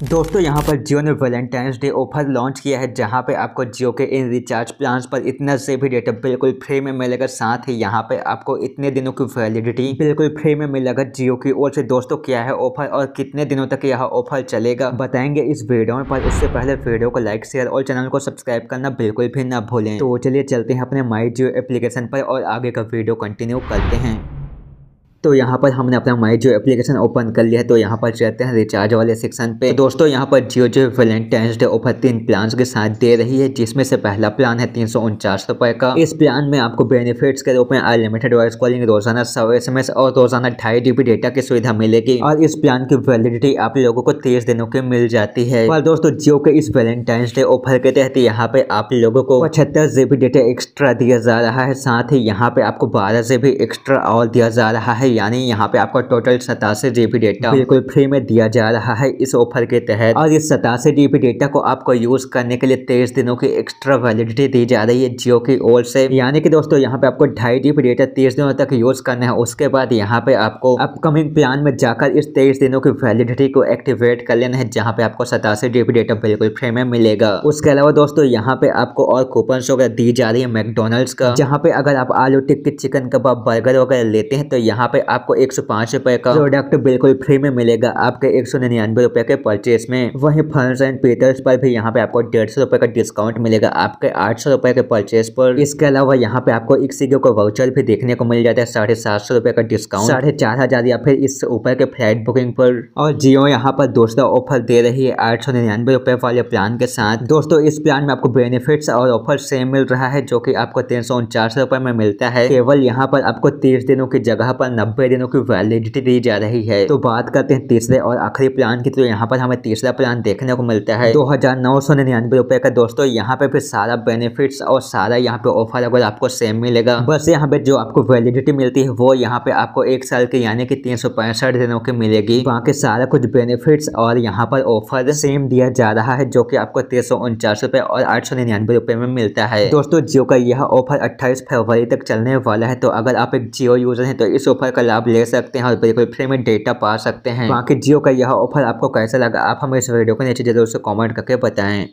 दोस्तों, यहाँ पर जियो ने वैलेंटाइंस डे ऑफ़र लॉन्च किया है, जहाँ पे आपको जियो के इन रिचार्ज प्लान्स पर इतना से भी डेटा बिल्कुल फ्री में मिलेगा। साथ ही यहाँ पे आपको इतने दिनों की वैलिडिटी बिल्कुल फ्री में मिलेगा जियो की ओर से। दोस्तों, क्या है ऑफ़र और कितने दिनों तक यह ऑफ़र चलेगा, बताएँगे इस वीडियो में। पर उससे पहले वीडियो को लाइक शेयर और चैनल को सब्सक्राइब करना बिल्कुल भी ना भूलें। तो चलिए चलते हैं अपने माई जियो एप्लीकेशन पर और आगे का वीडियो कंटिन्यू करते हैं। तो यहाँ पर हमने अपना माई जो एप्लीकेशन ओपन कर लिया है तो यहाँ पर चलते हैं रिचार्ज वाले सेक्शन पे। दोस्तों, यहाँ पर जियो जो वैलेंटाइंस डे ऑफ़र तीन प्लान के साथ दे रही है, जिसमें से पहला प्लान है तीन सौ उनचास रुपए का। इस प्लान में आपको बेनिफिट्स के रूप में अनलिमिटेड वॉइस कॉलिंग रोज़ाना सौ एस एम एस और रोज़ाना ढाई जीबी डेटा की सुविधा मिलेगी। और इस प्लान की वैलिडिटी आप लोगों को तीस दिनों की मिल जाती है। और दोस्तों जियो के इस वैलेंटाइंस डे ऑफ़र के तहत यहाँ पे आप लोगों को पचहत्तर जीबी डेटा एक्स्ट्रा दिया जा रहा है। साथ ही यहाँ पे आपको बारह जीबी एक्स्ट्रा और दिया जा रहा है। यानी यहाँ पे आपको टोटल सतासी जीबी डेटा बिल्कुल फ्री में दिया जा रहा है इस ऑफ़र के तहत। और इस सतासी जीबी डेटा को आपको यूज़ करने के लिए तेईस दिनों की एक्स्ट्रा वैलिडिटी दी जा रही है जियो की ओर से। यानी कि दोस्तों, यहाँ पे आपको ढाई जीबी डेटा तीस दिनों तक यूज़ करना है। उसके बाद यहाँ पे आपको अपकमिंग प्लान में जाकर इस तेईस दिनों की वैलिडिटी को एक्टिवेट कर लेना है, जहाँ पे आपको सतासी जीबी डेटा बिल्कुल फ्री में मिलेगा। उसके अलावा दोस्तों, यहाँ पे आपको और कूपन वगैरह दी जा रही है मैकडोनल्ड्स का, जहाँ पे अगर आप आलू टिक्की चिकन कबाब बर्गर वगैरह लेते हैं तो यहाँ पे आपको एक सौ पाँच रुपए का प्रोडक्ट बिल्कुल फ्री में मिलेगा आपके एक सौ निन्यानवे रुपए के परचेज में। वही फर्स एंड पीटर्स पर भी यहाँ पे आपको डेढ़ सौ रुपए का डिस्काउंट मिलेगा आपके आठ सौ रुपए के परचेज पर। इसके अलावा यहाँ पे आपको इक्सिगो का वाउचर भी देखने को मिल जाता है, साढ़े सात सौ रुपए का डिस्काउंट साढ़े चार हज़ार या फिर इस ऊपर के फ़्लाइट बुकिंग पर। और जियो यहाँ पर दूसरा ऑफ़र दे रही है आठ सौ निन्यानवे रुपए वाले प्लान के साथ। दोस्तों, इस प्लान में आपको बेनिफिट्स और ऑफ़र सेम मिल रहा है, जो की आपको तीन सौ उनचास रुपए में मिलता है। केवल यहाँ पर आपको तीस दिनों की जगह पर दिनों की वैलिडिटी दी जा रही है। तो बात करते हैं तीसरे और आखिरी प्लान की। तो यहाँ पर हमें तीसरा प्लान देखने को मिलता है। दो हज़ार नौ सौ का दोस्तों, यहाँ पे फिर सारा बेनिफिट्स और सारा यहाँ पे ऑफ़र अगर आपको सेम मिलेगा, बस यहाँ पे जो आपको वैलिडिटी मिलती है, वो यहाँ पे आपको एक साल के, यानी कि तीन सौ पैंसठ दिनों की मिलेगी। बाकी सारा कुछ बेनिफिट्स और यहाँ पर ऑफ़र सेम दिया जा रहा है, जो की आपको तीन सौ उनचास रुपए और आठ सौ निन्यानवे रुपए में मिलता है। दोस्तों, जियो का यह ऑफ़र अट्ठाईस फरवरी तक चलने वाला है। तो अगर आप एक जियो यूज़र है तो इस ऑफ़र का लाभ ले सकते हैं और बिल्कुल फ्री में डेटा पा सकते हैं। बाकी जियो का यह ऑफ़र आपको कैसा लगा, आप हमें इस वीडियो को नीचे ज़रूर से कॉमेंट करके बताएँ।